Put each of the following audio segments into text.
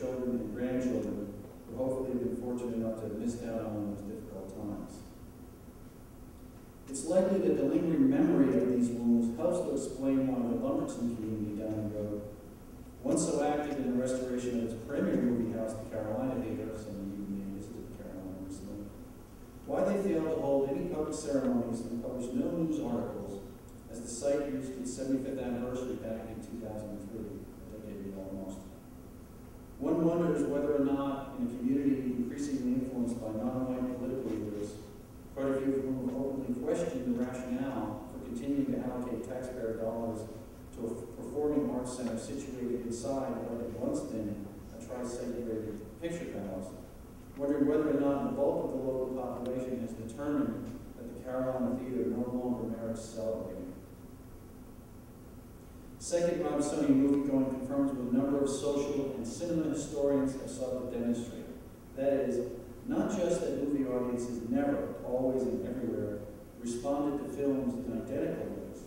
children and grandchildren who hopefully have been fortunate enough to have missed out on those difficult times. It's likely that the lingering memory of these wounds helps to explain why the Lumberton community down the road, once so active in the restoration of its premier movie house, the Carolina Theater, some of you may have visited Carolina recently, why they failed to hold any public ceremonies and publish no news articles as the site reached its 75th anniversary back in 2003, a decade almost. One wonders whether or not, in a community increasingly influenced by non-white political leaders, quite a few of whom have openly questioned the rationale for continuing to allocate taxpayer dollars to a performing arts center situated inside what had once been a tri-site rated picture palace, wondering whether or not the bulk of the local population has determined that the Carolina Theater no longer merits celebrating. Second, Robesonian moviegoing confirms what a number of social and cinema historians have sought to demonstrate. That is, not just that movie audiences never, always and everywhere, responded to films in identical ways,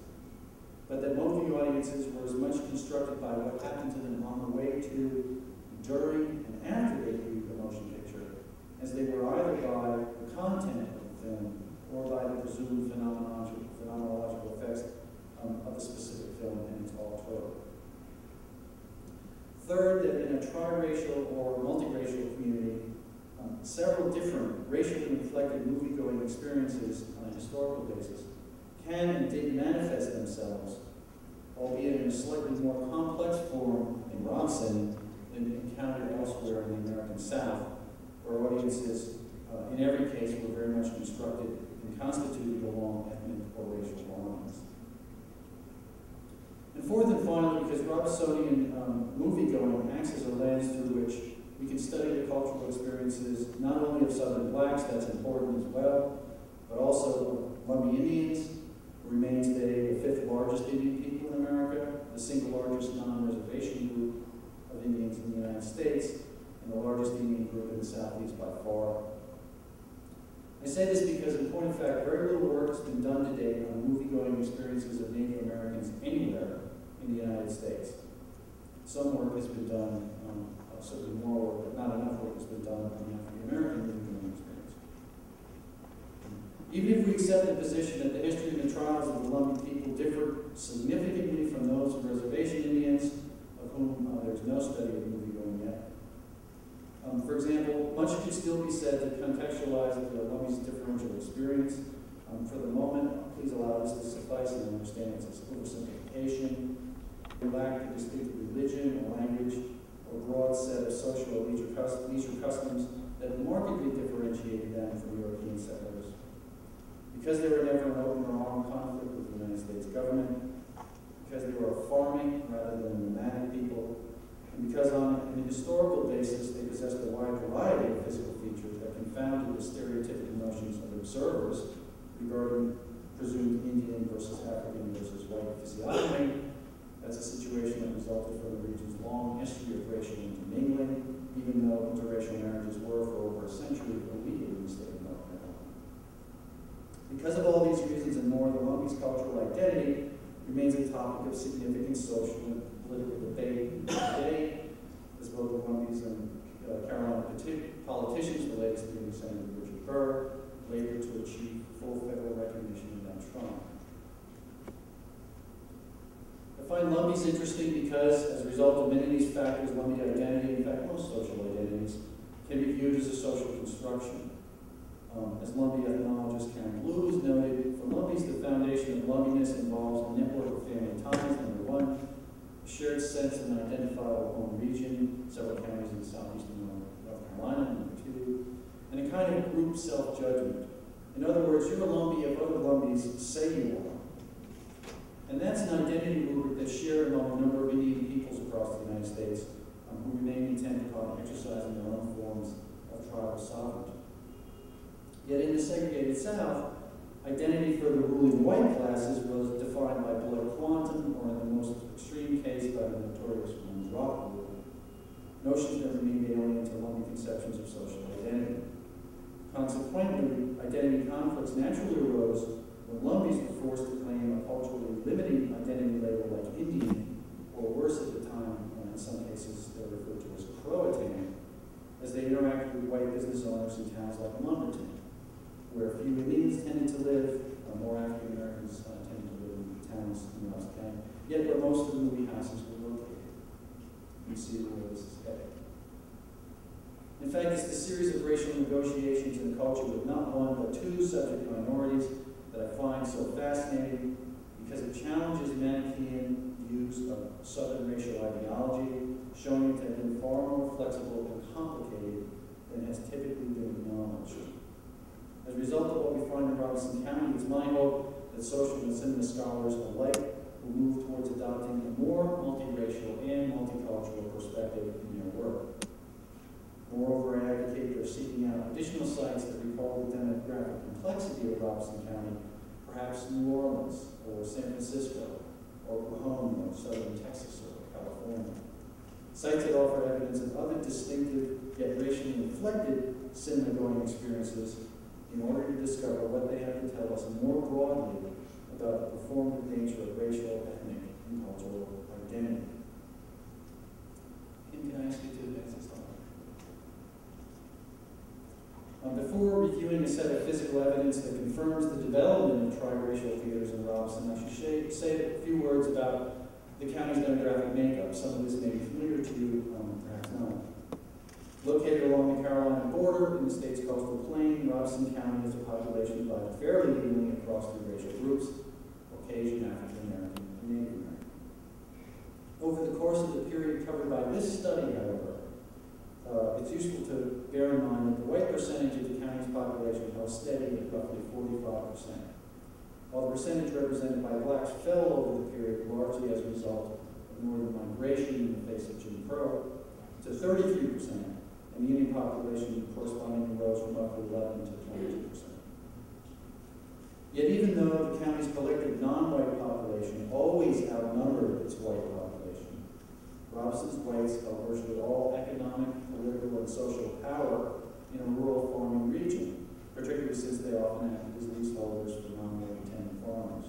but that movie audiences were as much constructed by what happened to them on the way to, during, and after they viewed the motion picture, as they were either by the content of the film or by the presumed phenomenological, phenomenological effects um, of the specific film and its auteur. Third, that in a triracial or multiracial community, um, several different racially inflected movie-going experiences on a historical basis can and did manifest themselves, albeit in a slightly more complex than encountered elsewhere in the American South, where audiences, uh, in every case, were very much constructed and constituted along ethnic or racial lines. And fourth and finally, because Robesonian um, movie-going acts as a lens through which we can study the cultural experiences not only of Southern blacks, that's important as well, but also of Lumbee Indians, who remain today the fifth largest Indian people in America, the single largest non-reservation group Indians in the United States, and the largest Indian group in the Southeast by far. I say this because, in point of fact, very little work has been done to date on movie-going experiences of Native Americans anywhere in the United States. Some work has been done, um, certainly more work, but not enough work has been done on the African American movie-going experience. Even if we accept the position that the history and the trials of the Lumbee people differ significantly from those of reservation Indians, whom uh, there's no study of the movie-going yet, um, for example, much could still be said to contextualize the Lumbee's differential experience. Um, for the moment, please allow this to suffice and understand it's oversimplification. We lack a distinct religion or language or broad set of social or leisure, leisure customs that markedly differentiated them from European settlers. Because they were never in open or armed conflict with the United States government, because they were a farming rather than a nomadic people, and because on an historical basis they possessed a wide variety of physical features that confounded the stereotypical notions of observers regarding presumed Indian versus African versus white physiognomy. That's a situation that resulted from the region's long history of racial intermingling, even though interracial marriages were for over a century illegal in the state of North Carolina. Because of all these reasons and more, the Lumbee's cultural identity remains a topic of significant social and political debate today, as both the Lumbees and uh, Carolina politicians, the latest being Senator Richard Burr, labor to achieve full federal recognition of that trauma. I find Lumbee's interesting because, as a result of many of these factors, Lumbee identity, in fact most social identities, can be viewed as a social construction. Um, as Lumbee ethnologist Karen has noted, for Lumbees, the foundation of Lumbeeness involves a network of family ties, number one, a shared sense of an identifiable home region, several counties in southeastern North Carolina, number two, and a kind of group self-judgment. In other words, you're a Lumbee if other Lumbees say you are. And that's an identity rubric that's shared among a number of Indian peoples across the United States um, who remain intent upon exercising their own forms of tribal sovereignty. Yet in the segregated South, identity for the ruling white classes was defined by blood quantum, or in the most extreme case, by the notorious one-drop rule. Notions that remained alien to Lumbee conceptions of social identity. Consequently, identity conflicts naturally arose when Lumbees were forced to claim a culturally limiting identity label like Indian, or worse at the time, in some cases they're referred to as Croatan, as they interacted with white business owners in towns like Lumberton, where few Indians tended to live, uh, more African Americans uh, tended to live in towns in Ross County, yet where most of the movie houses were located. You see where this is headed. In fact, it's the series of racial negotiations in culture with not one but two subject minorities that I find so fascinating because it challenges Manichaean views of Southern racial ideology, showing it to have been far more flexible and complicated than has typically been acknowledged. As a result of what we find in Robeson County, it's my hope that social and cinema scholars alike will move towards adopting a more multiracial and multicultural perspective in their work. Moreover, I advocate for seeking out additional sites that recall the demographic complexity of Robeson County, perhaps New Orleans or San Francisco or Oklahoma or southern Texas or California. Sites that offer evidence of other distinctive yet racially inflected cinema-going experiences in order to discover what they have to tell us more broadly about the performative nature of racial, ethnic, and cultural identity. Can I ask you to advance this slide? Um, before reviewing a set of physical evidence that confirms the development of triracial theaters in Robeson, I should say, say a few words about the county's demographic makeup. Some of this may be familiar to you, um, perhaps not. Located along the Carolina border in the state's coastal plain, Robeson County has a population divided fairly evenly across three racial groups, Caucasian, African American, and Native American. Over the course of the period covered by this study, however, uh, it's useful to bear in mind that the white percentage of the county's population held steady at roughly 45%, while the percentage represented by blacks fell over the period largely as a result of northern migration in the face of Jim Crow to 33%, and the Indian population correspondingly rose from roughly 11 to 22%. Yet even though the county's collective non-white population always outnumbered its white population, Robeson's whites held virtually all economic, political, and social power in a rural farming region, particularly since they often acted as leaseholders for non-white tenant farmers.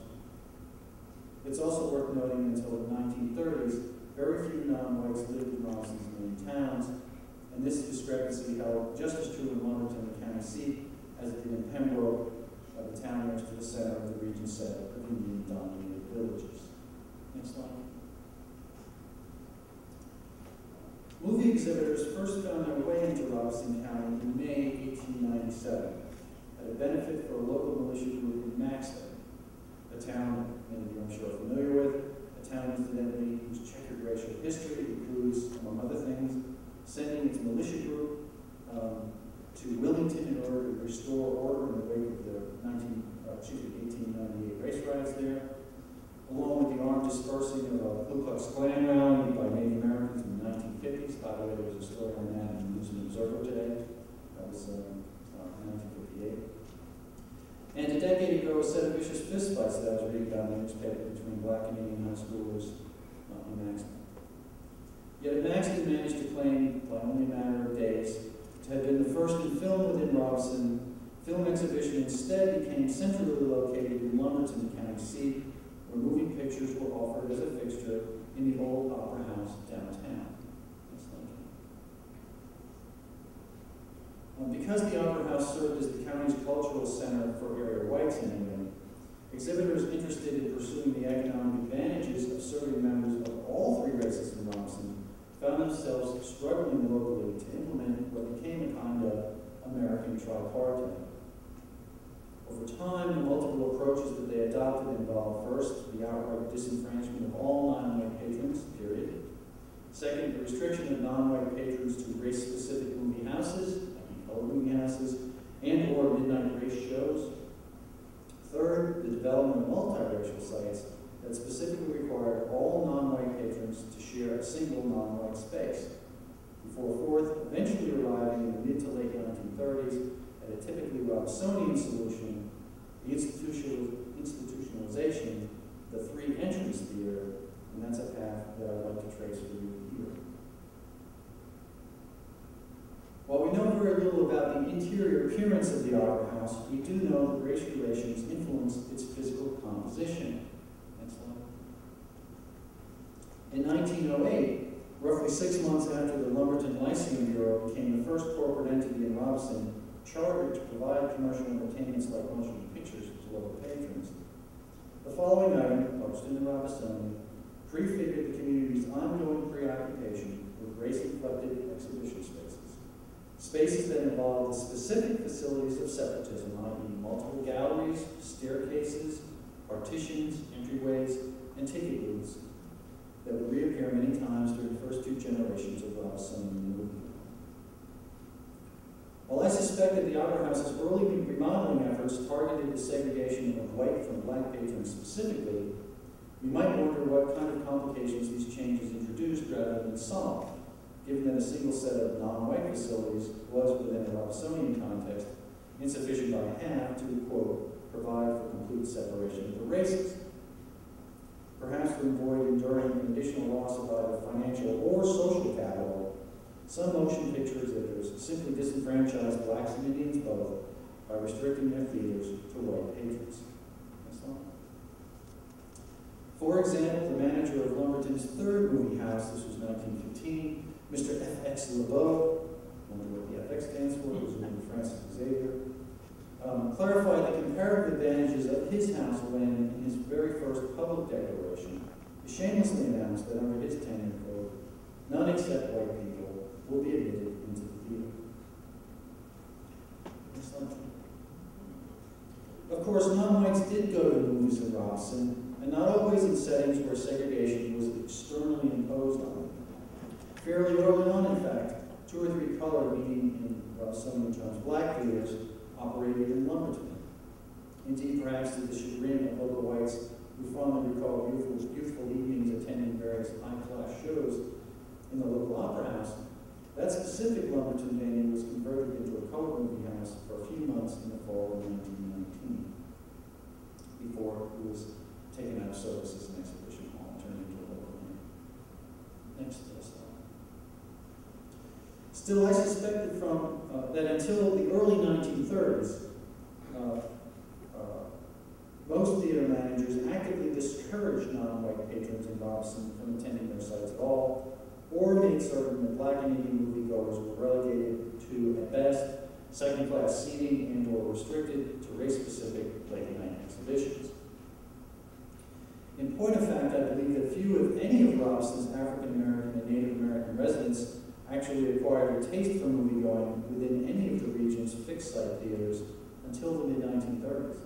It's also worth noting that until the 1930s, very few non-whites lived in Robeson's main towns, and this discrepancy held just as true in the county seat, as it did in Pembroke, the town next to the center of the region set of Indian-dominated villages. Next slide. Movie exhibitors first found their way into Robeson County in May 1897 at a benefit for a local militia group in Maxton, a town many of you I'm sure are familiar with, a town incidentally whose checkered racial history includes, among other things, sending its militia group um, to Wilmington in order to restore order in the wake of the 19, uh, excuse me, 1898 race riots there, along with the armed dispersing of a Ku Klux Klan rally by Native Americans in the 1950s. By the way, there was a story on that in the News and Observer today. That was uh, uh, 1958. And a decade ago, a set of vicious fistfights that I was reading about in the newspaper between black and Indian high schoolers uh, in Maxton. Yet Maxton managed to claim, by only a matter of days, to have been the first in film within Robeson. Film exhibition instead became centrally located in Lumberton, county seat, where moving pictures were offered as a fixture in the old Opera House downtown. Um, because the Opera House served as the county's cultural center for area whites anyway, exhibitors interested in pursuing the economic advantages of serving members of all three races in Robeson found themselves struggling locally to implement what became a kind of American tripartite. Over time, the multiple approaches that they adopted involved first, the outright disenfranchisement of all non-white patrons, period. Second, the restriction of non-white patrons to race-specific movie houses, color movie houses, and or midnight race shows. Third, the development of multiracial sites that specifically required all non-white patrons to share a single non-white space. Before fourth, eventually arriving in the mid to late 1930s at a typically Robesonian solution, the institutional, institutionalization, the three entrance theater, and that's a path that I'd like to trace for you here. While we know very little about the interior appearance of the Opera House, we do know that race relations influenced its physical composition. Next slide. In 1908, Roughly six months after the Lumberton Lyceum Bureau became the first corporate entity in Robeson, chartered to provide commercial entertainments like motion pictures to local patrons. The following item, published in the Robesonian, prefigured the community's ongoing preoccupation with race-reflected exhibition spaces. Spaces that involve the specific facilities of separatism, i.e. multiple galleries, staircases, partitions, entryways, and ticket booths that would reappear many times during the first two generations of movement. While I suspect that the Opera House's early remodeling efforts targeted the segregation of white from black patrons specifically, we might wonder what kind of complications these changes introduced rather than solved, given that a single set of non-white facilities was, within a Robesonian context, insufficient by half to, quote, provide for complete separation of the races. Perhaps to avoid enduring an additional loss of either financial or social capital, some motion picture exhibitors simply disenfranchise blacks and Indians both by restricting their theaters to white patrons. For example, the manager of Lumberton's third movie house, this was 1915, Mr. F.X. LeBeau, wonder what the FX stands for, it was Francis Xavier, um, clarified the comparative advantages of his house when, in his very first public declaration, he shamelessly announced that under his tenure, quote, none except white people will be admitted into the theater. Of course, non-whites did go to the movies in Robeson, and not always in settings where segregation was externally imposed on them. Fairly early on, in fact, two or three colored, meaning in Robesonian terms, black theaters, operated in Lumberton. Indeed, perhaps to the chagrin of local whites who fondly recall youthful, youthful evenings attending various high-class shows in the local opera house, that specific Lumberton venue was converted into a colored movie house for a few months in the fall of 1919, before it was taken out of service as an exhibition hall and turned into a local venue. Next slide. Still, I suspected from uh, that until the early 1930s, uh, uh, most theater managers actively discouraged non-white patrons in Robeson from attending their sites at all, or made certain that black and Indian moviegoers were relegated to, at best, second-class seating and or restricted to race-specific late-night exhibitions. In point of fact, I believe that few, if any, of Robeson's African American and Native American residents actually acquired a taste for moviegoing within any of the region's fixed-site theaters until the mid-1930s.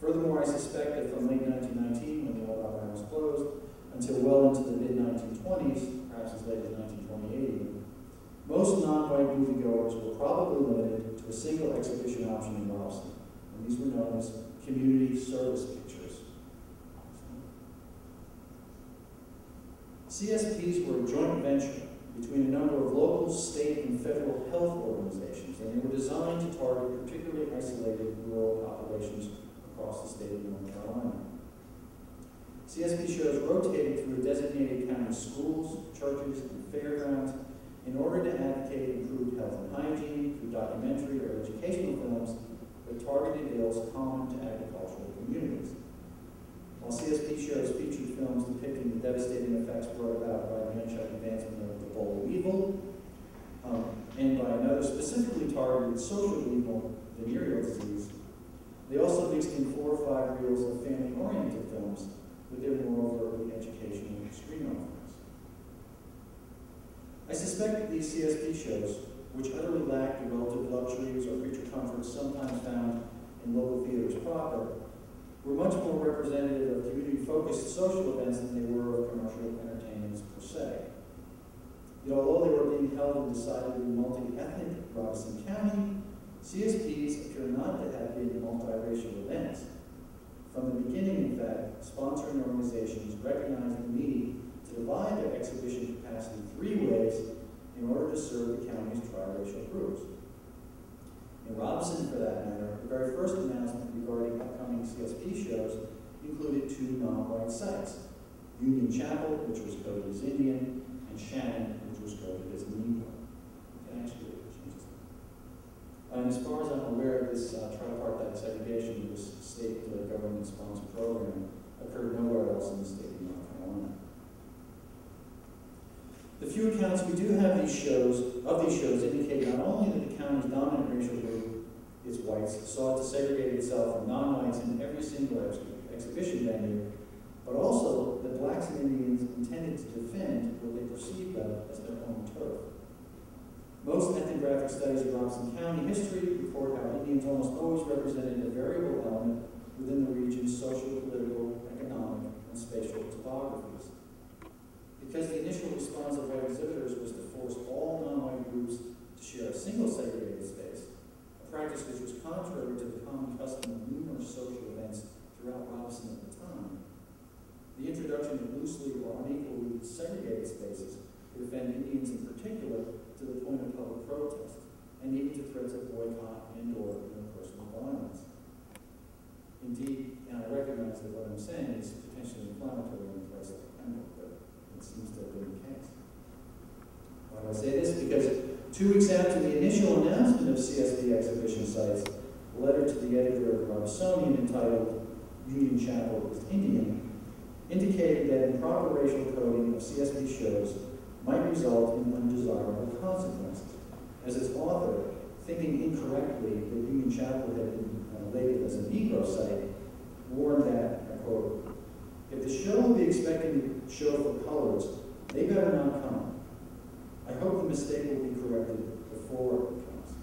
Furthermore, I suspect that from late 1919, when the old opera house closed, until well into the mid-1920s, perhaps as late as 1928 most non-white moviegoers were probably limited to a single exhibition option in Boston, and these were known as community service pictures. CSPs were a joint venture between a number of local, state, and federal health organizations, and they were designed to target particularly isolated rural populations across the state of North Carolina. CSP shows rotated through designated county schools, churches, and fairgrounds in order to advocate improved health and hygiene through documentary or educational films that targeted ills common to agricultural communities. While CSP shows featured films depicting the devastating effects brought about by the unchecked advancement of the boll weevil, um, and by another specifically targeted social evil, venereal disease, they also mixed in four or five reels of family-oriented films with their more overtly educational screen offerings. I suspect that these CSP shows, which utterly lack the relative luxuries or creature comforts sometimes found in local theaters proper, were much more representative of community-focused social events than they were of commercial entertainments per se. Yet although they were being held in decidedly multi-ethnic Robeson County, CSPs appear not to have been multiracial events. From the beginning, in fact, sponsoring organizations recognized the need to divide their exhibition capacity three ways in order to serve the county's triracial groups. In Robeson, for that matter, the very first announcement regarding upcoming CSP shows included two non-white sites, Union Chapel, which was coded as Indian, and Shannon, which was coded as Negro. And as far as I'm aware, this uh, tripartite segregation, of this state uh, government-sponsored program, occurred nowhere else in the state of North Carolina. The few accounts we do have these shows, of these shows indicate not only county's dominant racial group is whites, sought to segregate itself from non-whites in every single ex- exhibition venue, but also that blacks and Indians intended to defend what they perceived of as their own turf. Most ethnographic studies of Robeson County history report how Indians almost always represented a variable element within the region's social, political, economic, and spatial topographies. Because the initial response of white exhibitors was to force all non-white groups a single segregated space, a practice which was contrary to the common custom of numerous social events throughout Robeson at the time. The introduction of loosely or unequally segregated spaces to defend Indians in particular to the point of public protest, and even to threats of boycott and or interpersonal violence. Indeed, and I recognize that what I'm saying is potentially inflammatory in a place like Pembroke, but it seems to have been the case. Why do I say this? Because two weeks after the initial announcement of CSP exhibition sites, a letter to the editor of Robesonian entitled Union Chapel is Indian indicated that improper racial coding of CSP shows might result in undesirable consequences. As its author, thinking incorrectly that Union Chapel had been labeled as a Negro site, warned that, I quote, if the show will be expecting to show for colors, they better not come. I hope the mistake will be corrected before it comes.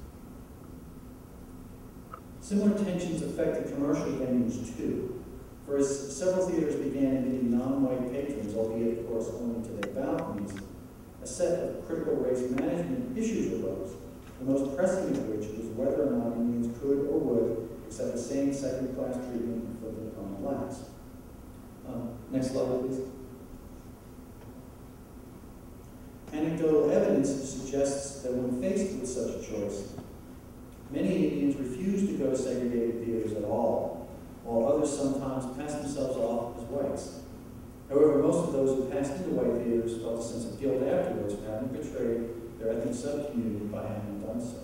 Similar tensions affected commercial venues too. For as several theaters began admitting non-white patrons, albeit of course only to their balconies, a set of critical race management issues arose, the most pressing of which was whether or not Indians could or would accept the same second-class treatment inflicted upon blacks. Um, next slide, please. Anecdotal evidence suggests that when faced with such a choice, many Indians refused to go to segregated theaters at all, while others sometimes passed themselves off as whites. However, most of those who passed into white theaters felt a sense of guilt afterwards for having betrayed their ethnic subcommunity by having done so.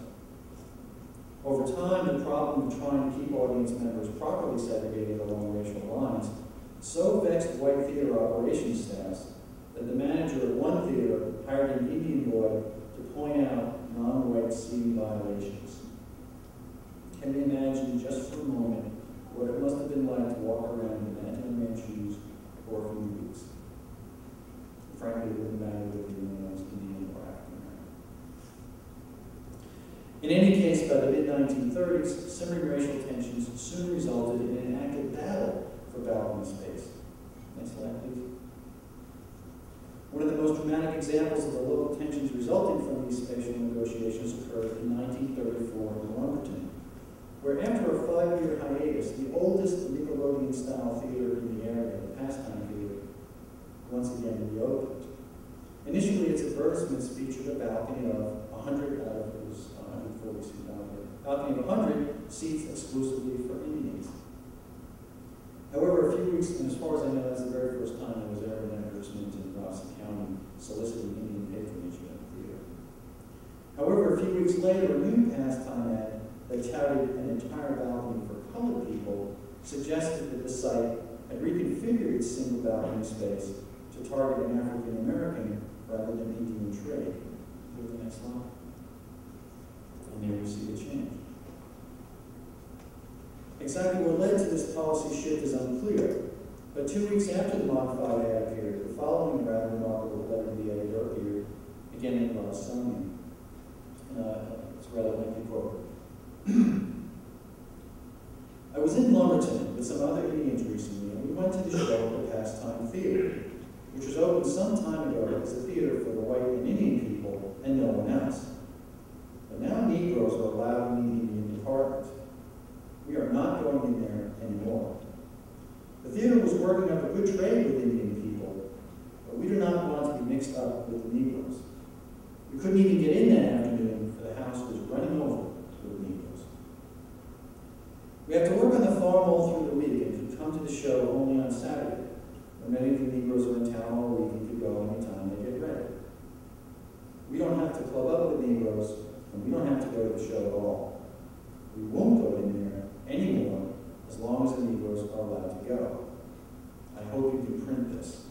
Over time, the problem of trying to keep audience members properly segregated along racial lines so vexed white theater operations staffs that the manager of one theater hired an Indian boy to point out non-white seating violations. Can we imagine just for a moment what it must have been like to walk around in anti-man shoes for a few weeks? Frankly, it wouldn't matter whether you were Indian or African American. In any case, by the mid-1930s, simmering racial tensions soon resulted in an active battle for balcony space. Next slide, please. One of the most dramatic examples of the local tensions resulting from these spatial negotiations occurred in 1934 in Lumberton, where after a five-year hiatus, the oldest Nickelodeon-style theater in the area, the Pastime Theater, once again reopened. Initially, its advertisements featured a balcony of 100 out it was 140 seat balcony, of 100 seats exclusively for Indians. However, a few weeks, and as far as I know, that's the very first time I was ever advertisement in Robeson County soliciting Indian patronage at the theater. However, a few weeks later, a new pastime ad that touted an entire balcony for colored people suggested that the site had reconfigured its single balcony space to target an African American rather than Indian trade. Go to the next slide. And there we see the change. Exactly what led to this policy shift is unclear, but two weeks after the modified ad appeared, the following rather remarkable editor appeared, again in Robesonian. Uh, it's a rather lengthy quote. I was in Lumberton with some other Indians recently, and we went to the show at the Pastime Theater, which was opened some time ago as a theater for the white and Indian people and no one else. But now Negroes are allowed in the Indian department. We are not going in there anymore. The theater was working up a good trade with Indian people, but we do not want to be mixed up with the Negroes. We couldn't even get in that afternoon, for the house was running over with Negroes. We have to work on the farm all through the week and could come to the show only on Saturday, when many of the Negroes are in town all week and could go anytime they get ready. We don't have to club up with Negroes, and we don't have to go to the show at all. We won't go in there anymore as long as the Negroes are allowed to go. I hope you can print this.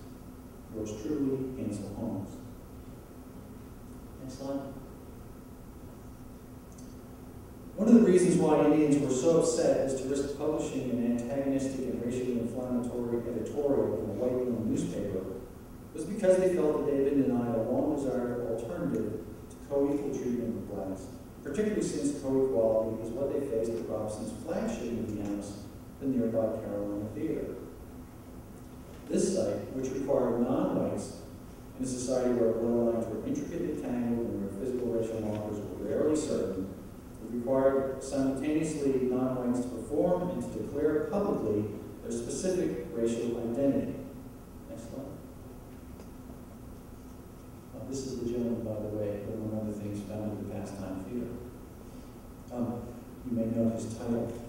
Yours truly, Ansel Holmes. Next slide. One of the reasons why Indians were so upset as to risk publishing an antagonistic and racially inflammatory editorial in a white-owned newspaper was because they felt that they had been denied a long-desired alternative to co-equal treatment of blacks, particularly since co-equality is what they faced at Robeson's flagship house, the nearby Carolina Theater. This site, which required non-whites in a society where bloodlines were intricately tangled and where physical racial markers were rarely certain, it required simultaneously non-whites to perform and to declare publicly their specific racial identity. Next slide. Uh, this is the gentleman, by the way, who, among other things, founded the Pastime Theater. Um, you may know his title.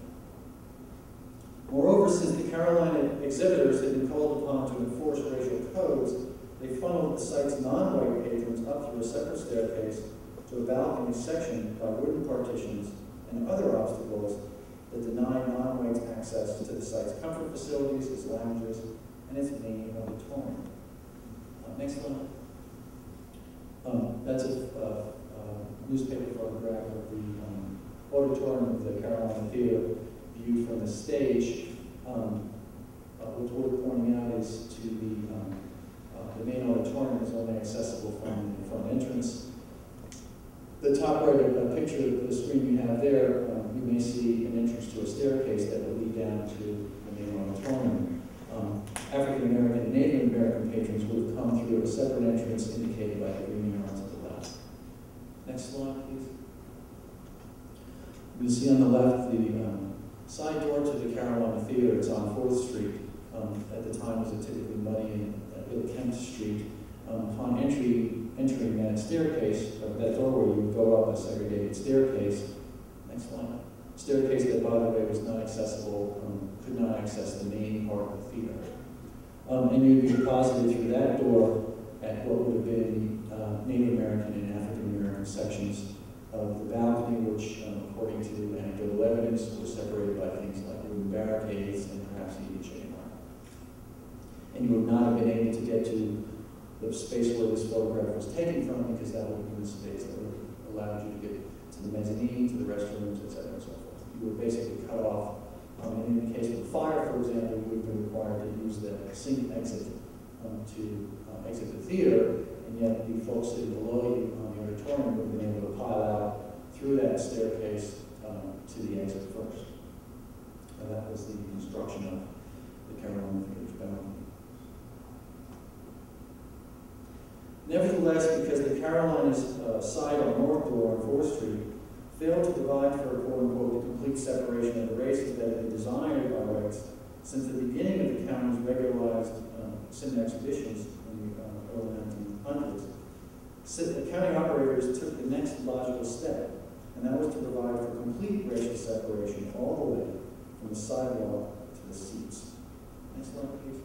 Moreover, since the Carolina exhibitors had been called upon to enforce racial codes, they funneled the site's non-white patrons up through a separate staircase to a balcony section by wooden partitions and other obstacles that deny non-whites access to the site's comfort facilities, its lounges, and its main auditorium. Uh, next one. Um, that's a, a, a newspaper photograph of the um, auditorium of the Carolina Theater viewed from the stage. Um, uh, what's worth pointing out is to the, um, uh, the main auditorium is only accessible from the front entrance. The top right the picture of the screen you have there, um, you may see an entrance to a staircase that will lead down to the main auditorium. Um, African American and Native American patrons would have come through a separate entrance indicated by the green arrows to the left. Next slide, please. You'll see on the left the um, side door to the Carolina Theater. It's on 4th Street. Um, at the time, was a typically muddy and uh, ill-kempt street. Um, upon entry, entering that staircase, or that doorway, you would go up a segregated staircase. Next one. Staircase that, by the way, was not accessible, um, could not access the main part of the theater. Um, and you'd be deposited through that door at what would have been uh, Native American and African American sections of the balcony, which, um, according to anecdotal evidence, was separated by things like wooden barricades and perhaps even chain wire. And you would not have been able to get to the space where this photograph was taken from because that would have been the space that would have allowed you to get to the mezzanine, to the restrooms, et cetera, and so forth. You were basically cut off. Um, and in the case of a fire, for example, you would have been required to use the sink exit um, to uh, exit the theater, and yet the folks sitting below you on the auditorium would have been able to pile out through that staircase um, to the exit first. And that was the construction of the Carolina Theater's balcony. Nevertheless, because the Carolinas uh, side or north door on 4th Street failed to provide for quote-unquote the complete separation of the races that had been desired by whites since the beginning of the county's regularized uh, sin expeditions in the uh, early 1900s, so the county operators took the next logical step, and that was to provide for complete racial separation all the way from the sidewalk to the seats. Next slide, please.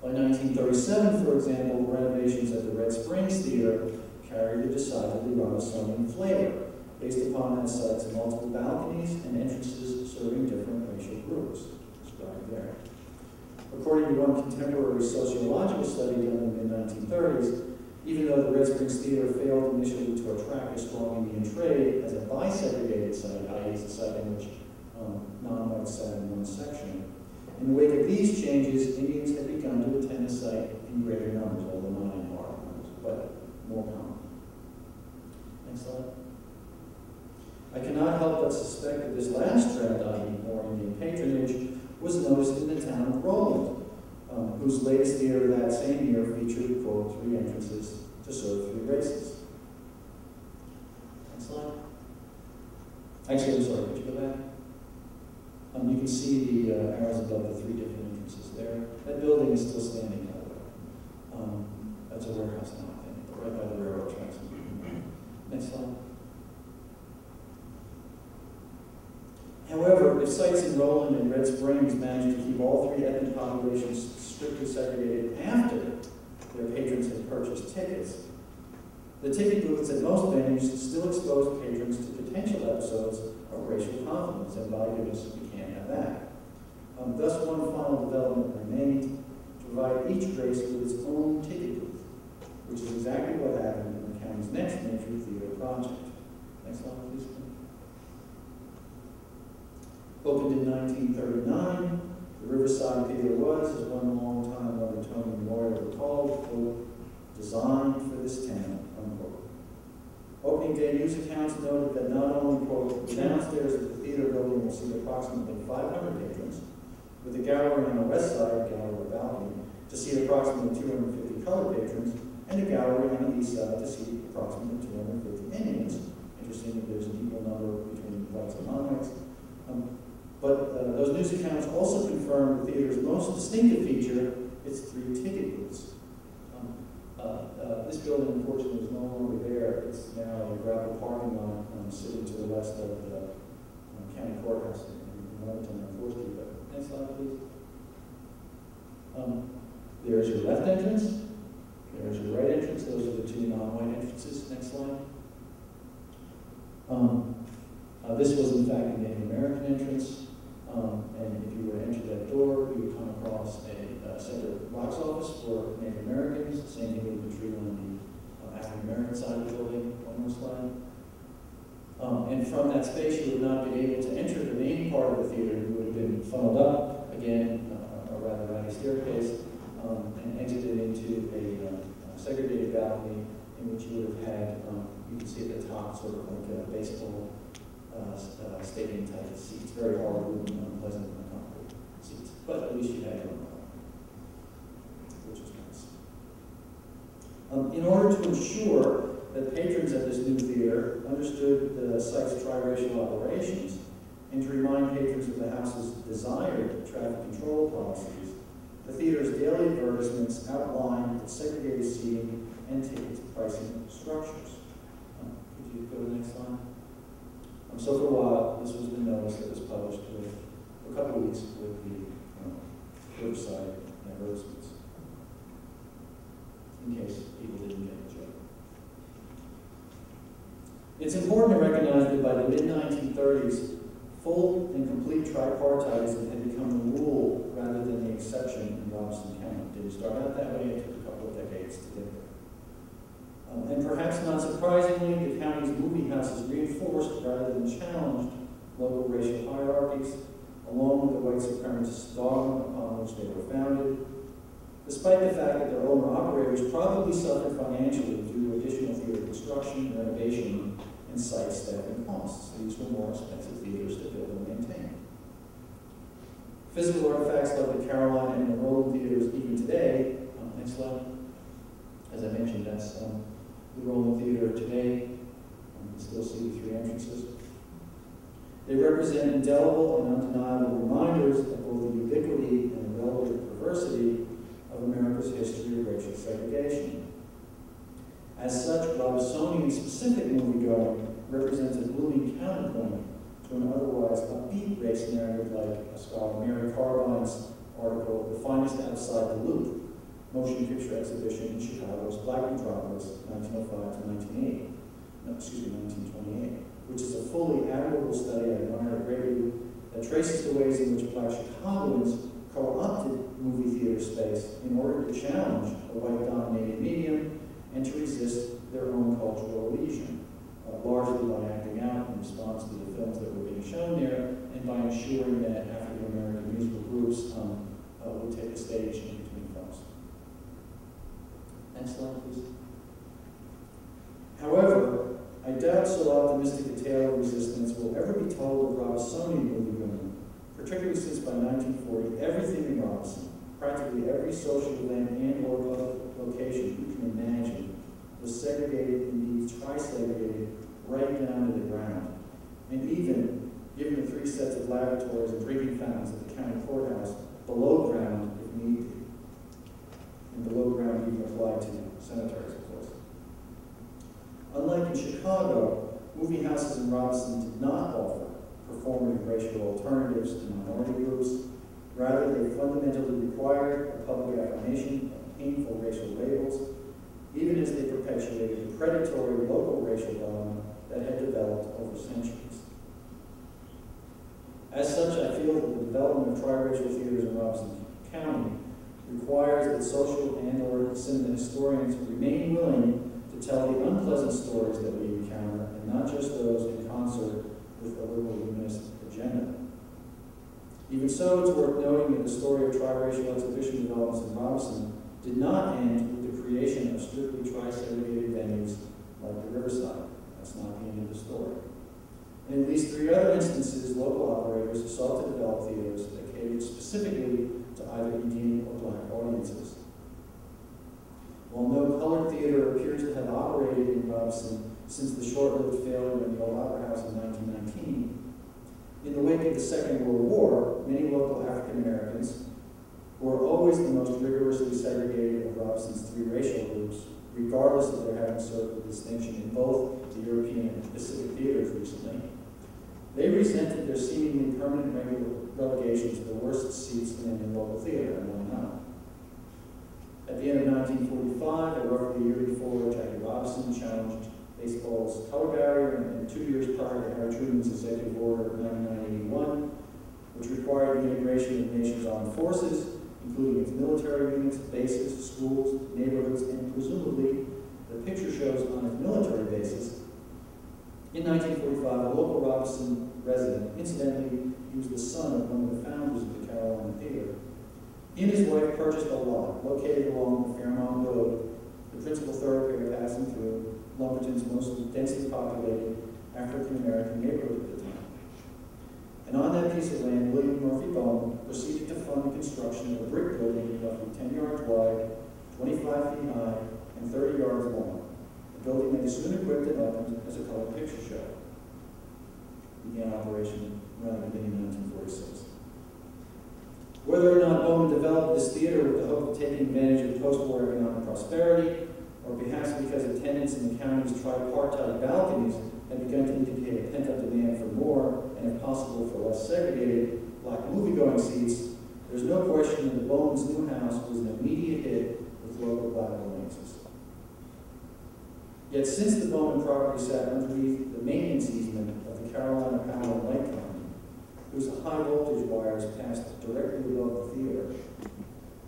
By 1937, for example, renovations at the Red Springs Theater carried a decidedly Robesonian flavor, based upon that site's multiple balconies and entrances serving different racial groups, described there. According to one contemporary sociological study done in the mid-1930s, even though the Red Springs Theater failed initially to attract a strong Indian trade as a bisegregated site, i.e. a site in which um, non-whites sat in one section, in the wake of these changes, Indians had begun to attend the site in greater numbers, although not in large but more common. Next slide. I cannot help but suspect that this last trend, i.e. more Indian patronage, was noticed in the town of Rowland, um, whose latest theater that same year featured, quote, three entrances to serve three races. Next slide. Actually, I'm sorry, could you go back? Um, you can see the uh, arrows above the three different entrances there. That building is still standing, by the way. Um, that's a warehouse now, I think, right by the railroad tracks. Next slide. However, if sites in Rowland and Red Springs managed to keep all three ethnic populations strictly segregated after their patrons had purchased tickets, the ticket booths at most venues still exposed patrons to potential episodes of racial conflicts, and by goodness, we can't have that. Um, thus, one final development remained to provide each race with its own ticket booth. which is exactly what happened in the county's next major theater project. Next slide, please. Opened in nineteen thirty-nine, the Riverside Theater was, as one longtime Tony lawyer recalled, quote, designed for this town, unquote. Opening day news accounts noted that not only, quote, "The downstairs of the theater building will see approximately five hundred patrons, with a gallery on the west side, gallery balcony, to see approximately two hundred and fifty colored patrons, and a gallery on the east side to see approximately two hundred and fifty Indians. Interesting that there's an equal number between whites and non-whites. Um, but uh, those news accounts also confirm the theater's most distinctive feature, its three ticket booths. Um, uh, uh, this building, unfortunately, is no longer there. It's now a gravel parking lot um, sitting to the west of the um, county courthouse in in Lebanon on Fourth Street. But next slide, please. Um, there's your left entrance. There's your right entrance. Those are the two non-white entrances. Next slide. Um, uh, this was in fact a Native American entrance. Um, and if you were to enter that door, you would come across a separate box office for Native Americans. Same thing would be true on the uh, African American side of the building. One more slide. Um, and from that space, you would not be able to enter the main part of the theater. You would have been funneled up, again, uh, a rather staircase, um, and exited into a uh, segregated balcony in which you would have had, um, you can see at the top, sort of like a baseball uh, uh, stadium type seats, very hard, unpleasant, uncomfortable seats. But at least you had your own which was nice. Um, in order to ensure that patrons at this new theater understood the site's triracial operations and to remind patrons of the house's desired traffic control policies, the theater's daily advertisements outlined the segregated seating and ticket pricing structures. Um, could you go to the next slide? Um, so for a while, this was the notice that was published with, a couple of weeks with the um, Riverside advertisements, in case people didn't get the joke. It's important to recognize that by the mid-1930s, full and complete tripartitism had become the rule rather than the exception in Robeson County. It didn't start out that way, it took a couple of decades to get there. Um, and perhaps not surprisingly, the county's movie houses reinforced rather than challenged local racial hierarchies, along with the white supremacist dogma upon which they were founded, despite the fact that their owner-operators probably suffered financially due to additional theater construction, renovation, and site staffing costs. These were more expensive theaters to build and maintain. Physical artifacts like the Caroline and the Rowland theaters even today, um, next slide, as I mentioned, that's um, the Rowland Theater today. Um, you can still see the three entrances. They represent indelible and undeniable reminders of both the ubiquity and the relative perversity of America's history of racial segregation. As such, Robesonian specific movie moviegoing represents a blooming counterpoint to an otherwise upbeat race narrative like a scholar Mary Carbine's article, The Finest Outside the Loop, motion picture exhibition in Chicago's Black Metropolis, 1905 to 1908, no, excuse me, 1928, which is a fully admirable study I admire greatly that traces the ways in which black Chicagoans co-opted movie theater space in order to challenge a white-dominated medium and to resist their own cultural elision, uh, largely by acting out in response to the films that were being shown there and by ensuring that African American musical groups um, uh, would take the stage in between films. However, I doubt so optimistic a tale of resistance will ever be told of Robesonian moviegoing, particularly since by 1940, everything in Robeson, practically every social event and or location you can imagine, was segregated, indeed tri-segregated, right down to the ground. And even, given the three sets of lavatories and drinking fountains at the county courthouse, below ground if need be. And below ground even applied to cemeteries, of course. Unlike in Chicago, movie houses in Robeson did not offer performative racial alternatives to minority groups. Rather, they fundamentally required a public affirmation of painful racial labels, even as they perpetuated the predatory local racial dogma that had developed over centuries. As such, I feel that the development of triracial theaters in Robeson County requires that social and or cinema historians remain willing to tell the unpleasant stories that we encounter and not just those in concert with a liberal humanist agenda. Even so, it's worth noting that the story of triracial exhibition developments in Robeson did not end with the creation of strictly tri-segregated venues like the Riverside. That's not the end of the story. In at least three other instances, local operators sought to develop theaters that catered specifically to either Indian or black audiences. While no colored theater appears to have operated in Robeson since the short-lived failure of the Old Opera House in 1919, in the wake of the Second World War, many local African Americans, who were always the most rigorously segregated of Robeson's three racial groups, regardless of their having served with distinction in both the European and Pacific theaters recently, they resented their seemingly permanent relegation to the worst seats in any local theater, and why not? At the end of 1945, or roughly a year before, Jackie Robinson challenged baseball's color barrier, and two years prior to Harry Truman's executive order of 1981, which required the integration of the nation's armed forces, including its military units, bases, schools, neighborhoods, and presumably the picture shows on its military bases in 1945, a local Robeson resident, incidentally, he was the son of one of the founders of the Carolina Theater, he and his wife purchased a lot located along the Fairmount Road, the principal thoroughfare passing through Lumberton's most densely populated African American neighborhood at the time. And on that piece of land, William Murphy Bowman proceeded to fund the construction of a brick building roughly 10 yards wide, 25 feet high, and 30 yards long building is soon equipped and opened as a color picture show. Began operation around the beginning of 1946. Whether or not Bowman developed this theater with the hope of taking advantage of post-war economic prosperity, or perhaps because attendance in the county's tripartite balconies had begun to indicate a pent-up demand for more, and if possible for less segregated, black movie-going seats, there's no question that Bowman's new house was an immediate hit with local black audiences. Yet since the Bowman property sat underneath the maintenance easement of the Carolina Power and Light Company, whose high voltage wires passed directly above the theater,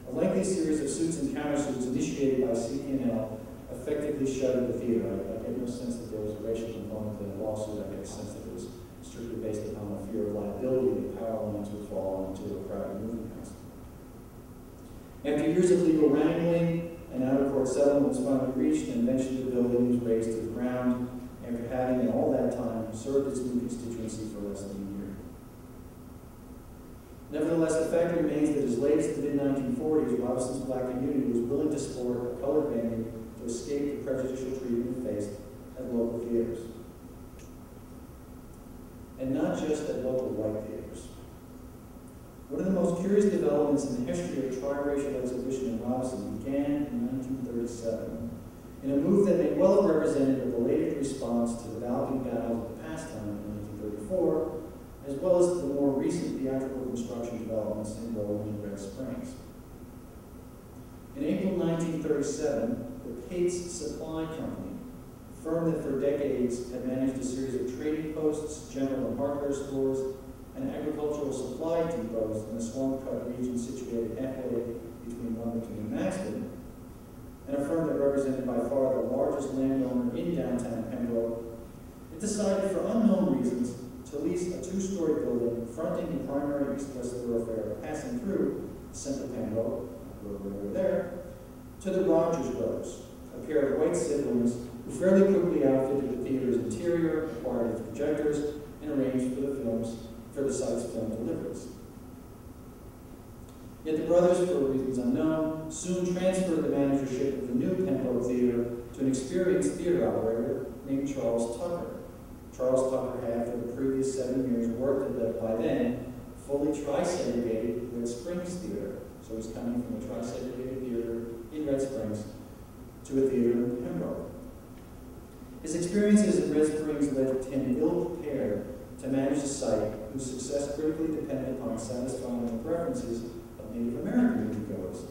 a lengthy series of suits and countersuits initiated by CP&L effectively shuttered the theater. I, I get no sense that there was a racial component to the lawsuit. I get a sense that it was strictly based upon the fear of liability that power lines would fall into a crowded movie house. After years of legal wrangling, an out-of-court settlement was finally reached, and eventually the building was razed to the ground after having, in all that time, served its new constituency for less than a year. Nevertheless, the fact remains that as late as the mid-1940s, Robeson's black community was willing to support a colored venue to escape the prejudicial treatment faced at local theaters. And not just at local white theaters. One of the most curious developments in the history of triracial exhibition in Robeson began in 1937 in a move that may well have represented a belated response to the balcony battles of the pastime in 1934, as well as the more recent theatrical construction developments in Rowland and Red Springs. In April 1937, the Pates Supply Company, a firm that for decades had managed a series of trading posts, general and hardware stores, and agricultural supply depots in the swamp cut region situated halfway between Lumberton and Maxton, and a firm that represented by far the largest landowner in downtown Pembroke, it decided for unknown reasons to lease a two-story building fronting the primary east-west thoroughfare passing through central Pembroke, over there, to the Rogers Brothers, a pair of white siblings who fairly quickly outfitted the theater's interior, acquired its projectors, and arranged for the films for the site's film deliveries. Yet the brothers, for reasons unknown, soon transferred the managership of the new Pembroke Theater to an experienced theater operator named Charles Tucker. Charles Tucker had, for the previous seven years, worked at the, by then, fully tri-segregated Red Springs Theater. So he's coming from a tri-segregated theater in Red Springs to a theater in Pembroke. His experiences in Red Springs led him ill-prepared to manage the site whose success critically depended upon satisfying the preferences of Native American moviegoers.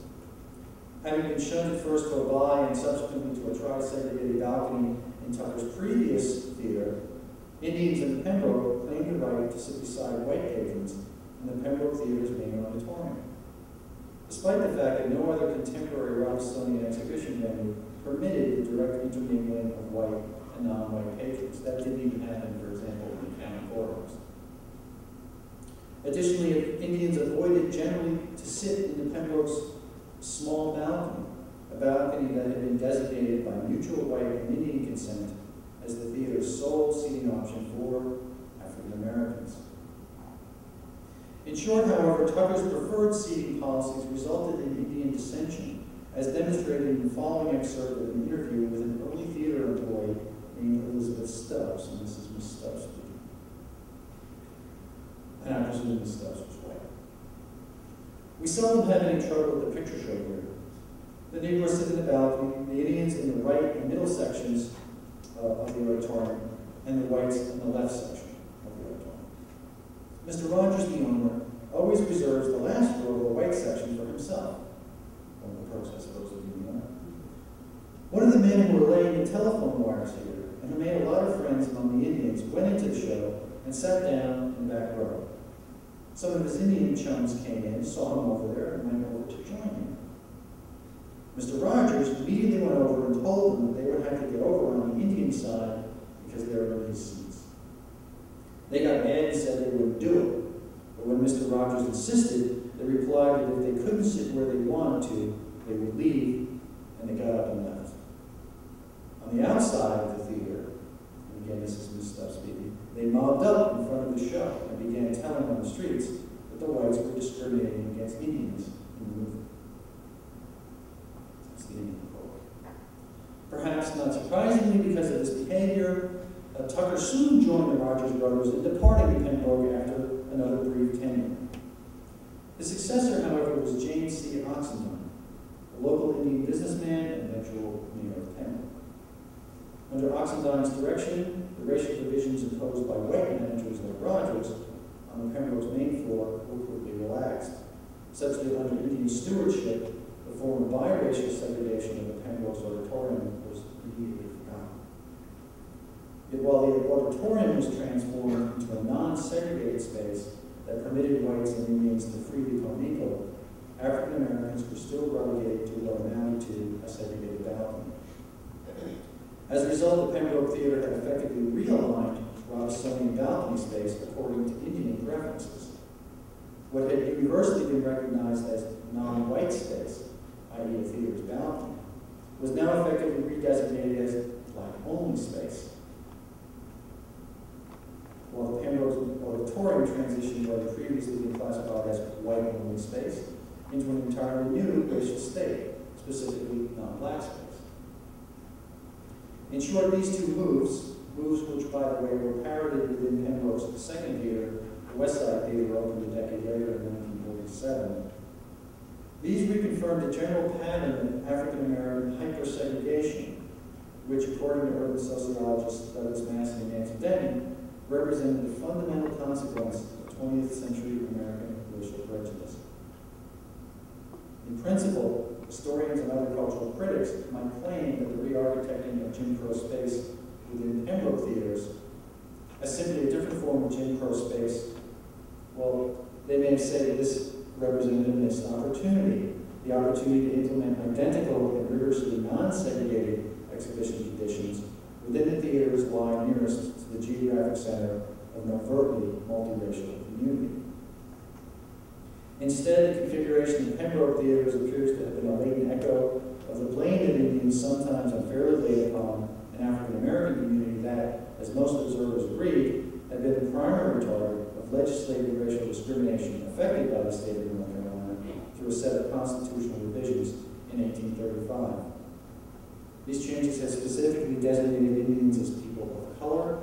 Having been shown first to a buy and subsequently to a tri-segregated balcony in Tucker's previous theater, Indians in Pembroke claimed the right to sit beside white patrons in the Pembroke Theater's main auditorium. despite the fact that no other contemporary Robesonian exhibition venue permitted the direct intermingling of white and non-white patrons. That didn't even happen, for example, in the county courtrooms. Additionally, Indians avoided generally to sit in the Pembroke's small balcony, a balcony that had been designated by mutual white and Indian consent as the theater's sole seating option for African Americans. In short, however, Tucker's preferred seating policies resulted in Indian dissension, as demonstrated in the following excerpt of an interview with an early theater employee named Elizabeth Stubbs, and this is Miss Stubbs. And I presume Miss Stubbs was white. We seldom have any trouble at the picture show here. The Negroes sit in the balcony, the Indians in the right and middle sections uh, of the auditorium, and the whites in the left section of the auditorium. Mr. Rogers, the owner, always reserves the last row of the white section for himself. One of the perks, I suppose, of the owner. One of the men who were laying the telephone wires here, and who made a lot of friends among the Indians, went into the show and sat down in the back row. Some of his Indian chums came in, saw him over there, and went over to join him. Mr. Rogers immediately went over and told them that they would have to get over on the Indian side because they were seats. They got mad and said they wouldn't do it. But when Mr. Rogers insisted, they replied that if they couldn't sit where they wanted to, they would leave, and they got up and left. On the outside of the theater, and again this is Ms. Stubbs speaking, they mobbed up in front of the show and began telling on the streets that the whites were discriminating against Indians in the movement. That's the quote. Perhaps not surprisingly, because of this behavior, uh, Tucker soon joined the Rogers brothers in departing Pembroke after another brief tenure. His successor, however, was James C. Oxendine, a local Indian businessman and eventual mayor of Pembroke. Under Oxendine's direction, racial divisions imposed by white managers like Rogers on the Pembroke's main floor were quickly relaxed, such that under Indian stewardship, the former biracial segregation of the Pembroke's auditorium was immediately forgotten. Yet while the auditorium was transformed into a non-segregated space that permitted whites and Indians to freely commingle, African Americans were still relegated to what amounted to a segregated balcony. As a result, the Pembroke Theater had effectively realigned Robesonian balcony space according to Indian preferences. What had universally been recognized as non-white space, i.e. the theater's balcony, was now effectively redesignated as black-only space. While the Pembroke auditorium transitioned what had previously been classified as white-only space into an entirely new racial state, specifically non-black space. In short, these two moves, moves which, by the way, were parodied within Pembroke's second year, the West Side Theater, opened a decade later in 1947, these reconfirmed a general pattern of African American hypersegregation, which, according to urban sociologist Douglas Massey and Nancy Denton, represented the fundamental consequence of 20th century American racial prejudice. In principle, historians and other cultural critics might claim that the re-architecting of Jim Crow space within Pembroke theaters as simply a different form of Jim Crow space. Well, they may say this represented a missed opportunity, the opportunity to implement identical and rigorously non-segregated exhibition conditions within the theaters lying nearest to the geographic center of an overtly multiracial community. Instead, the configuration of Pembroke theaters appears to have been a latent echo of the blame of Indians sometimes unfairly laid upon an African American community that, as most observers agreed, had been the primary target of legislative racial discrimination affected by the state of North Carolina through a set of constitutional revisions in 1835. These changes had specifically designated Indians as people of color,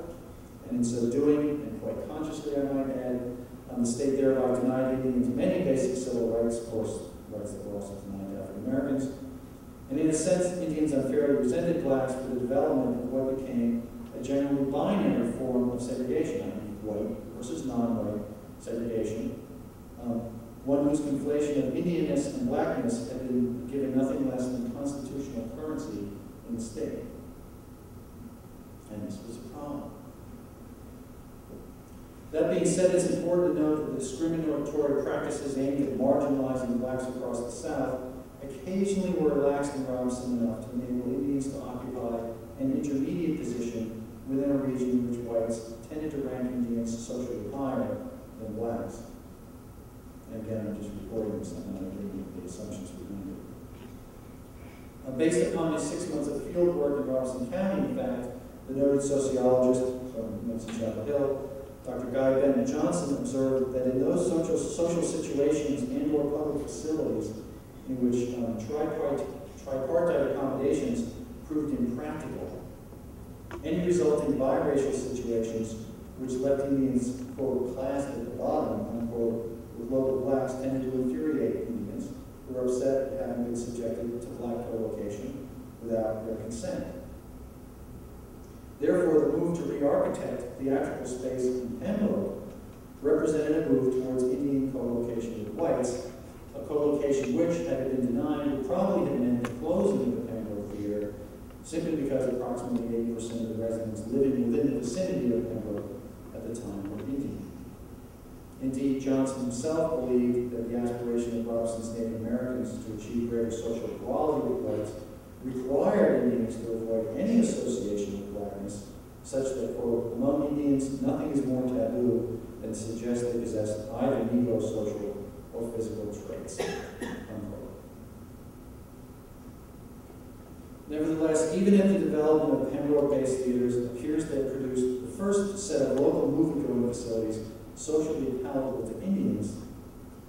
and in so doing, and quite consciously I might add, um, the state thereby denied Indians many basic civil rights, of course, rights that were also denied to African Americans. And in a sense, Indians unfairly resented blacks for the development of what became a generally binary form of segregation, I mean, white versus non-white segregation. Um, one whose conflation of Indianness and blackness had been given nothing less than constitutional currency in the state. And this was a problem. That being said, it's important to note that the discriminatory practices aimed at marginalizing blacks across the South occasionally were relaxed in Robeson enough to enable Indians to occupy an intermediate position within a region in which whites tended to rank Indians socially higher than blacks. And again, I'm just reporting this, I'm not agreeing the assumptions behind it. Uh, based upon his six months of field work in Robeson County, in fact, the noted sociologist from Winston Chapel Hill, Dr. Guy Benton Johnson, observed that in those social, social situations and or public facilities in which um, tripartite, tripartite accommodations proved impractical, any resulting biracial situations which left Indians, quote, classed at the bottom, unquote, with local blacks tended to infuriate Indians who were upset at having been subjected to black co-location without their consent. Therefore, the move to re-architect theatrical space in Pembroke represented a move towards Indian co-location with whites, a co-location which, had it been denied, would probably have meant the closing of the Pembroke Theater, simply because approximately 80% of the residents living within the vicinity of Pembroke at the time were Indian. Indeed, Johnson himself believed that the aspiration of Robeson's Native Americans to achieve greater social equality with whites required Indians to avoid any association such that, quote, among Indians, nothing is more taboo than to suggest they possess either Negro social or physical traits. Nevertheless, even if the development of Pembroke-based theaters appears to have produced the first set of local movie-going facilities socially palatable to Indians,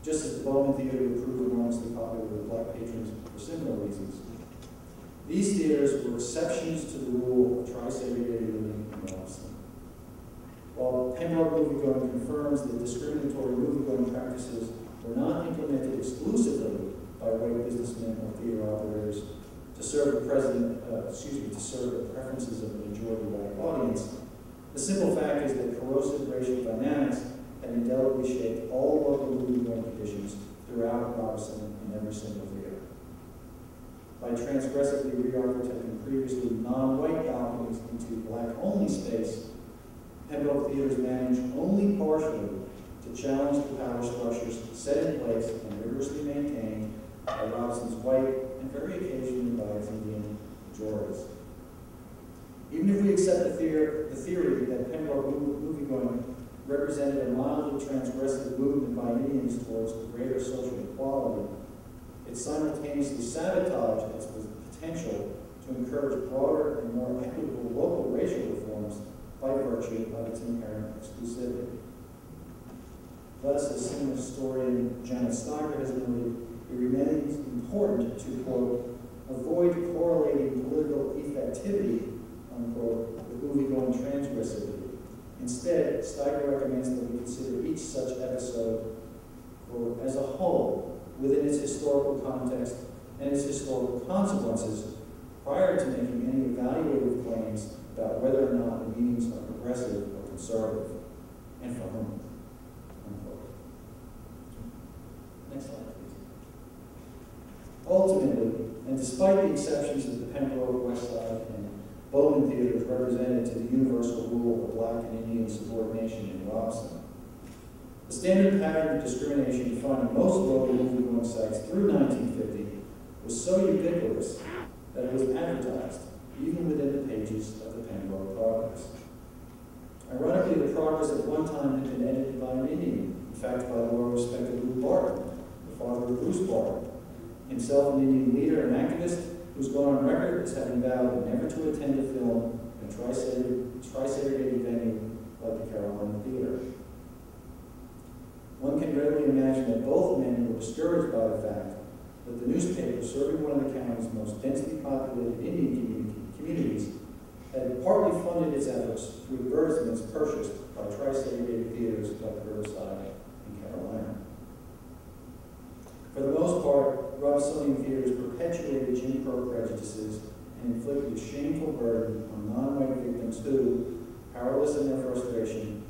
just as the Bowman Theater would prove enormously popular with black patrons for similar reasons. These theaters were exceptions to the rule of tri-segregated living in Boston. While Pembroke moviegoing confirms that discriminatory moviegoing practices were not implemented exclusively by white businessmen or theater operators to serve the president, uh, excuse me, to serve the preferences of the majority white audience, the simple fact is that corrosive racial dynamics had indelibly shaped all local moviegoing conditions throughout Robeson in every single. By transgressively re-architecting previously non-white balconies into black-only space, Pembroke theaters managed only partially to challenge the power structures set in place and rigorously maintained by Robeson's white and very occasionally by its Indian majorities. Even if we accept the, theory, the theory that Pembroke moviegoing represented a mildly transgressive movement by Indians towards greater social equality, it simultaneously sabotaged its potential to encourage broader and more equitable local racial reforms by virtue of its inherent exclusivity. Thus, as cinema historian Janet Staiger has noted, it remains important to, quote, avoid correlating political effectivity, unquote, with movie-going transgressivity. Instead, Staiger recommends that we consider each such episode quote, as a whole within its historical context and its historical consequences prior to making any evaluative claims about whether or not the meanings are progressive or conservative, and for whom. Next slide, please. Ultimately, and despite the exceptions that the Pembroke, Westside, and Bowman theaters represented to the universal rule of black and Indian subordination in Robeson, the standard pattern of discrimination defining most local movie-going sites through 1950 was so ubiquitous that it was advertised, even within the pages of the Pembroke Progress. Ironically, the Progress at one time had been edited by an Indian, in fact by the well-respected Lew Barton, the father of Bruce Barton, himself an Indian leader and activist who's gone on record as having vowed never to attend a film in a tri-segregated venue like the Carolina Theater. Can readily imagine that both men were discouraged by the fact that the newspaper serving one of the county's most densely populated Indian communities had partly funded its efforts through advertisements purchased by tri-segregated theaters like Riverside and Carolina. For the most part, Robesonian theaters perpetuated Jim Crow prejudices and inflicted a shameful burden on non-white victims who, powerless in their frustration,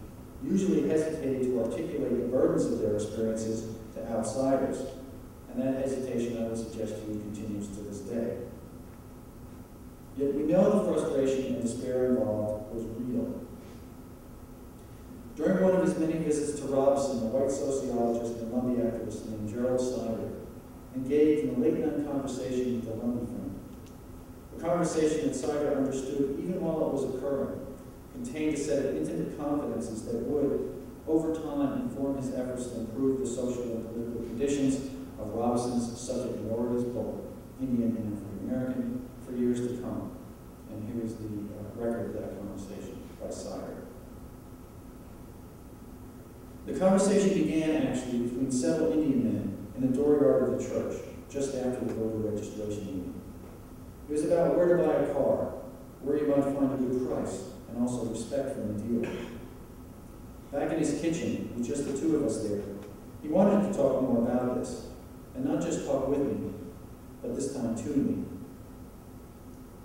usually hesitated to articulate the burdens of their experiences to outsiders. And that hesitation, I would suggest to you, continues to this day. Yet we know the frustration and despair involved was real. During one of his many visits to Robeson, a white sociologist and Lumbee activist named Gerald Sider, engaged in a late-night conversation with the Lumbee friend. A conversation that Sider understood, even while it was occurring, contained a set of intimate confidences that would, over time, inform his efforts to improve the social and political conditions of Robeson's subject minorities, both Indian and African American, for years to come. And here is the uh, record of that conversation by Sider. The conversation began actually between several Indian men in the dooryard of the church just after the voter registration meeting. It was about where to buy a car, where you might find a good price, and also respect from the dealer. Back in his kitchen, with just the two of us there, he wanted to talk more about this, and not just talk with me, but this time to me.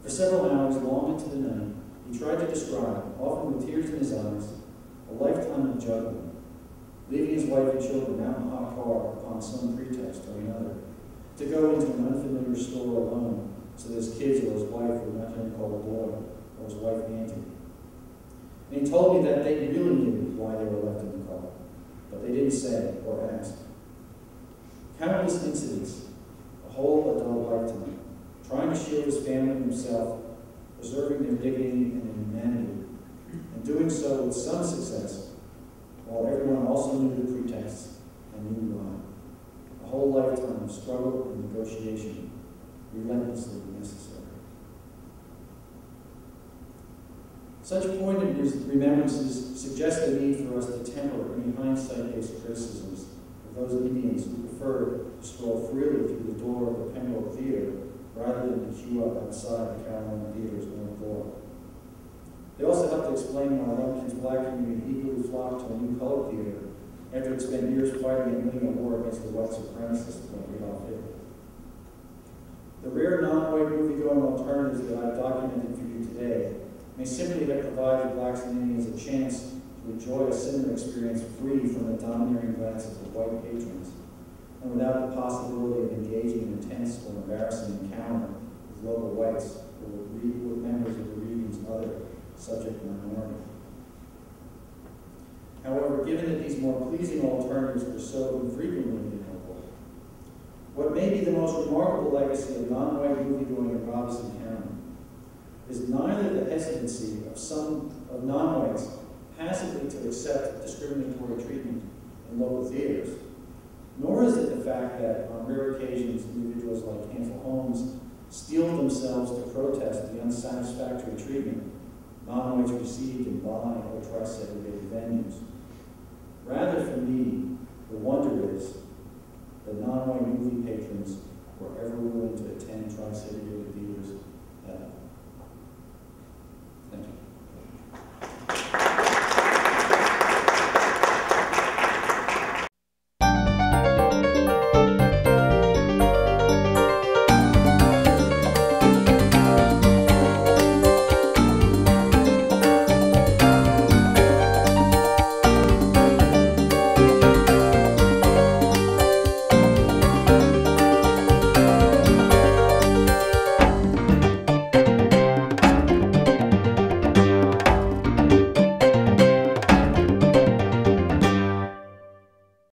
For several hours, long into the night, he tried to describe, often with tears in his eyes, a lifetime of juggling, leaving his wife and children out in a hot car upon some pretext or another, to go into an unfamiliar store alone so that his kids or his wife would not hear him call a boy or his wife auntie. And he told me that they really knew why they were left in the car, but they didn't say or ask. Countless incidents, a whole adult lifetime, trying to shield his family and himself, preserving their dignity and humanity, and doing so with some success, while everyone also knew the pretexts and knew why. A whole lifetime of struggle and negotiation, relentlessly necessary. Such poignant remembrances suggest the need for us to temper any hindsight-based criticisms of those Indians who preferred to stroll freely through the door of the Pembroke Theater rather than to queue up outside the Carolina Theater's north door. They also helped to explain why Lumberton's black community eagerly flocked to a new colored theater after it spent years fighting and winning a war against the white supremacists like Adolf Hitler. The rare non-white movie-going alternatives that I've documented for you today may simply have provided blacks and Indians a chance to enjoy a similar experience free from the domineering glances of white patrons, and without the possibility of engaging in intense or embarrassing encounter with local whites or with, with members of the region's other subject minority. However, given that these more pleasing alternatives were so infrequently available, what may be the most remarkable legacy of non-white moviegoing in Robeson County is neither the hesitancy of some of non-whites passively to accept discriminatory treatment in local theaters, nor is it the fact that on rare occasions individuals like Ansel Holmes steeled themselves to protest the unsatisfactory treatment non-whites received in bi or tri-segregated venues. Rather, for me, the wonder is that non-white movie patrons were ever willing to attend tri-segregated